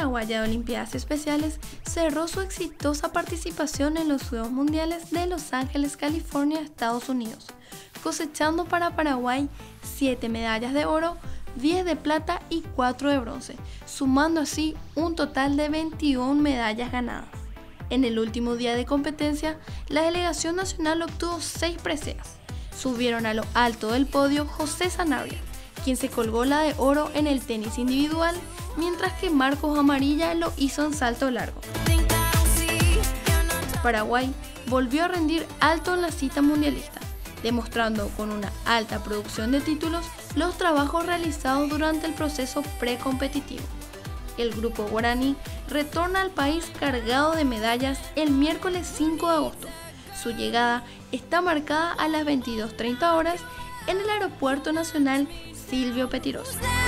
paraguaya de Olimpiadas Especiales cerró su exitosa participación en los Juegos Mundiales de Los Ángeles, California, Estados Unidos, cosechando para Paraguay 7 medallas de oro, 10 de plata y 4 de bronce, sumando así un total de 21 medallas ganadas. En el último día de competencia, la delegación nacional obtuvo 6 preseas. Subieron a lo alto del podio José Sanabria, quien se colgó la de oro en el tenis individual, mientras que Marcos Amarilla lo hizo en salto largo. Paraguay volvió a rendir alto en la cita mundialista, demostrando con una alta producción de títulos los trabajos realizados durante el proceso precompetitivo. El grupo guaraní retorna al país cargado de medallas el miércoles 5 de agosto. Su llegada está marcada a las 22.30 horas en el Aeropuerto Nacional Silvio Petirosa.